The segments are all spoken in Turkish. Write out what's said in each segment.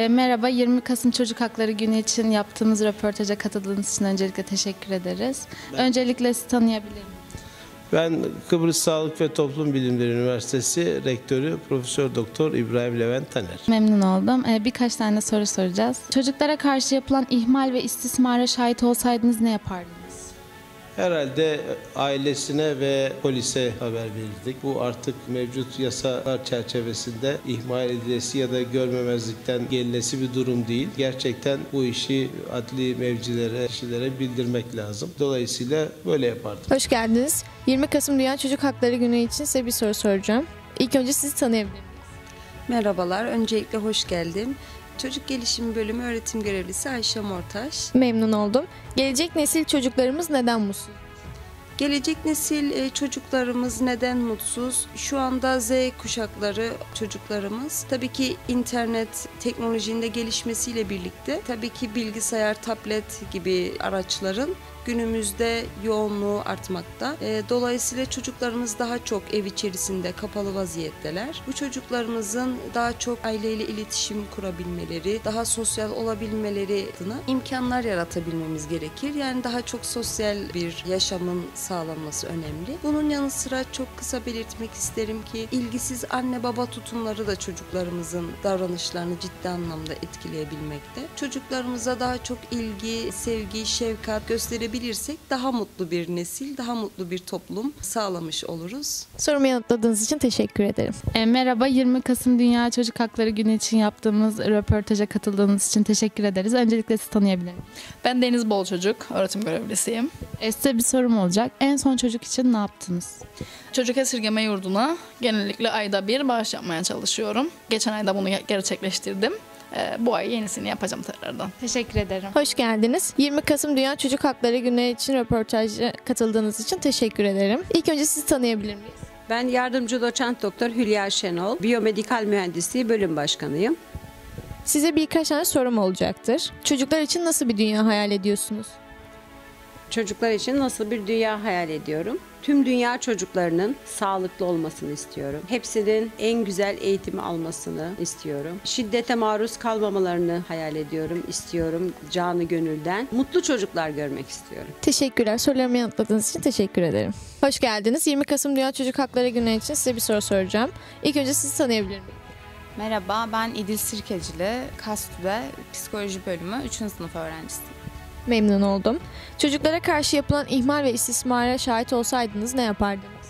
E, merhaba, 20 Kasım Çocuk Hakları Günü için yaptığımız röportaja katıldığınız için öncelikle teşekkür ederiz. Öncelikle sizi tanıyabilir miyim? Ben Kıbrıs Sağlık ve Toplum Bilimleri Üniversitesi Rektörü Profesör Doktor İbrahim Levent Taner. Memnun oldum. E, birkaç tane soru soracağız. Çocuklara karşı yapılan ihmal ve istismara şahit olsaydınız ne yapardınız? Herhalde ailesine ve polise haber verirdik. Bu artık mevcut yasalar çerçevesinde ihmal edilesi ya da görmemezlikten gelinesi bir durum değil. Gerçekten bu işi adli mevcilere, kişilere bildirmek lazım. Dolayısıyla böyle yapardım. Hoş geldiniz. 20 Kasım Dünya Çocuk Hakları Günü için size bir soru soracağım. İlk önce sizi tanıyabilir miyim? Merhabalar, öncelikle hoş geldim. Çocuk Gelişimi Bölümü öğretim görevlisi Ayşe Mortaş. Memnun oldum. Gelecek nesil çocuklarımız neden mutsuz? Gelecek nesil e, çocuklarımız neden mutsuz? Şu anda Z kuşakları çocuklarımız tabii ki internet teknolojinin de gelişmesiyle birlikte tabii ki bilgisayar, tablet gibi araçların günümüzde yoğunluğu artmakta. E, Dolayısıyla çocuklarımız daha çok ev içerisinde kapalı vaziyetteler. Bu çocuklarımızın daha çok aileyle iletişim kurabilmeleri, daha sosyal olabilmeleri adına imkanlar yaratabilmemiz gerekir. Yani daha çok sosyal bir yaşamın sağlanması önemli. Bunun yanı sıra çok kısa belirtmek isterim ki ilgisiz anne baba tutumları da çocuklarımızın davranışlarını ciddi anlamda etkileyebilmekte. Çocuklarımıza daha çok ilgi, sevgi, şefkat gösterebilirsek daha mutlu bir nesil, daha mutlu bir toplum sağlamış oluruz. Sorumu yanıtladığınız için teşekkür ederim. E, merhaba, 20 Kasım Dünya Çocuk Hakları Günü için yaptığımız röportaja katıldığınız için teşekkür ederiz. Öncelikle sizi tanıyabilir miyim? Ben Deniz Bol Çocuk, öğretim görevlisiyim. E, size bir sorum olacak. En son çocuk için ne yaptınız? Çocuk esirgeme yurduna genellikle ayda bir bağış yapmaya çalışıyorum. Geçen ayda bunu gerçekleştirdim. Ee, bu ay yenisini yapacağım tekrardan. Teşekkür ederim. Hoş geldiniz. 20 Kasım Dünya Çocuk Hakları Günü için röportaja katıldığınız için teşekkür ederim. İlk önce sizi tanıyabilir miyiz? Ben yardımcı doçent doktor Hülya Şenol, biyomedikal mühendisliği bölüm başkanıyım. Size birkaç tane sorum olacaktır. Çocuklar için nasıl bir dünya hayal ediyorsunuz? Çocuklar için nasıl bir dünya hayal ediyorum? Tüm dünya çocuklarının sağlıklı olmasını istiyorum. Hepsinin en güzel eğitimi almasını istiyorum. Şiddete maruz kalmamalarını hayal ediyorum, istiyorum canı gönülden. Mutlu çocuklar görmek istiyorum. Teşekkürler. Sorularımı yanıtladığınız için teşekkür ederim. Hoş geldiniz. 20 Kasım Dünya Çocuk Hakları Günü için size bir soru soracağım. İlk önce sizi tanıyabilir miyim? Merhaba, ben İdil Sirkecili, KASTÜ'de Psikoloji Bölümü 3. sınıf öğrencisiyim. Memnun oldum. Çocuklara karşı yapılan ihmal ve istismara şahit olsaydınız ne yapardınız?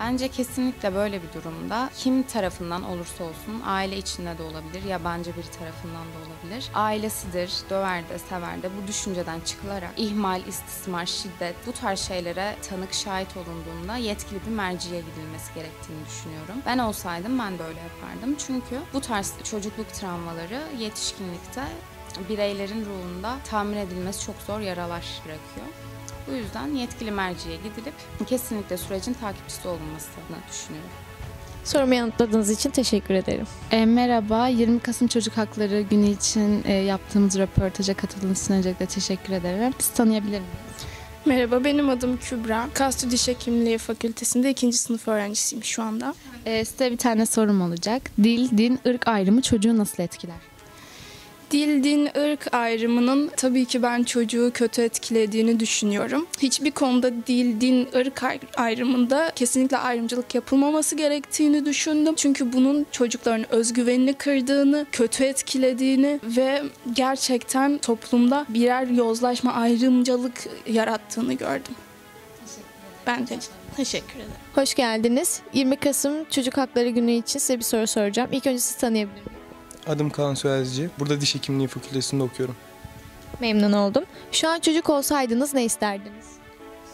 Bence kesinlikle böyle bir durumda kim tarafından olursa olsun aile içinde de olabilir, yabancı bir tarafından da olabilir. Ailesidir, döver de sever de bu düşünceden çıkılarak ihmal, istismar, şiddet bu tarz şeylere tanık şahit olunduğunda yetkili bir merciye gidilmesi gerektiğini düşünüyorum. Ben olsaydım ben de öyle yapardım. Çünkü bu tarz çocukluk travmaları yetişkinlikte bireylerin ruhunda tamir edilmesi çok zor yaralar bırakıyor. Bu yüzden yetkili merciye gidilip kesinlikle sürecin takipçisi olunmasını düşünüyorum. Sorumu yanıtladığınız için teşekkür ederim. E, merhaba, 20 Kasım Çocuk Hakları Günü için e, yaptığımız röportaja katıldığınız için öncelikle teşekkür ederim. Sizi tanıyabilir miyim? Merhaba, benim adım Kübra. Kastü Diş Hekimliği Fakültesinde ikinci sınıf öğrencisiyim şu anda. E, size bir tane sorum olacak. Dil, din, ırk ayrımı çocuğu nasıl etkiler? Dil, din, ırk ayrımının tabii ki ben çocuğu kötü etkilediğini düşünüyorum. Hiçbir konuda dil, din, ırk ayrımında kesinlikle ayrımcılık yapılmaması gerektiğini düşündüm. Çünkü bunun çocukların özgüvenini kırdığını, kötü etkilediğini ve gerçekten toplumda birer yozlaşma, ayrımcılık yarattığını gördüm. Ben de teşekkür ederim. Hoş geldiniz. 20 Kasım Çocuk Hakları Günü için size bir soru soracağım. İlk önce sizi tanıyabilir miyim? Adım Kaan Söğezci. Burada diş hekimliği fakültesinde okuyorum. Memnun oldum. Şu an çocuk olsaydınız ne isterdiniz?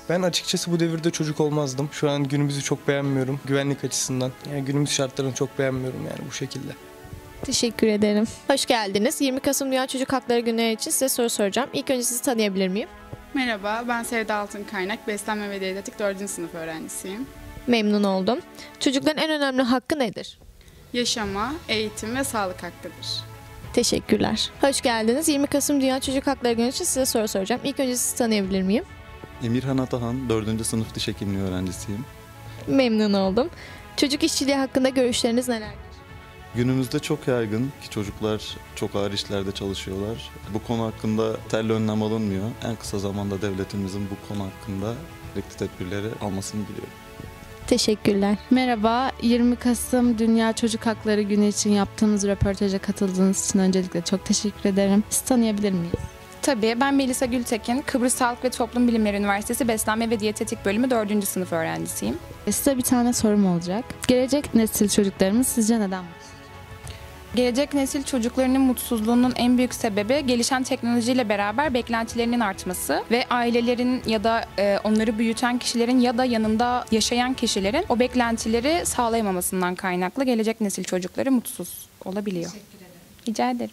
Ben açıkçası bu devirde çocuk olmazdım. Şu an günümüzü çok beğenmiyorum güvenlik açısından. Yani günümüz şartlarını çok beğenmiyorum yani bu şekilde. Teşekkür ederim. Hoş geldiniz. 20 Kasım Dünya Çocuk Hakları Günü için size soru soracağım. İlk önce sizi tanıyabilir miyim? Merhaba, ben Sevda Altın Kaynak, Beslenme ve Diyetetik 4. sınıf öğrencisiyim. Memnun oldum. Çocukların en önemli hakkı nedir? Yaşama, eğitim ve sağlık hakkıdır. Teşekkürler. Hoş geldiniz. 20 Kasım Dünya Çocuk Hakları Günü için size soru soracağım. İlk önce sizi tanıyabilir miyim? Emirhan Atahan, 4. sınıf diş hekimliği öğrencisiyim. Memnun oldum. Çocuk işçiliği hakkında görüşleriniz nelerdir? Günümüzde çok yaygın ki çocuklar çok ağır işlerde çalışıyorlar. Bu konu hakkında telli önlem alınmıyor. En kısa zamanda devletimizin bu konu hakkında gerekli tedbirleri almasını diliyorum. Teşekkürler. Merhaba, 20 Kasım Dünya Çocuk Hakları Günü için yaptığımız röportaja katıldığınız için öncelikle çok teşekkür ederim. Sizi tanıyabilir miyiz? Tabii ben Melisa Gültekin, Kıbrıs Sağlık ve Toplum Bilimleri Üniversitesi Beslenme ve Diyetetik Bölümü 4. sınıf öğrencisiyim. Size bir tane sorum olacak. Gelecek nesil çocuklarımız sizce neden mutsuz? Gelecek nesil çocuklarının mutsuzluğunun en büyük sebebi gelişen teknolojiyle beraber beklentilerinin artması ve ailelerin ya da e, onları büyüten kişilerin ya da yanında yaşayan kişilerin o beklentileri sağlayamamasından kaynaklı gelecek nesil çocukları mutsuz olabiliyor. Rica ederim.